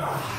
Ugh.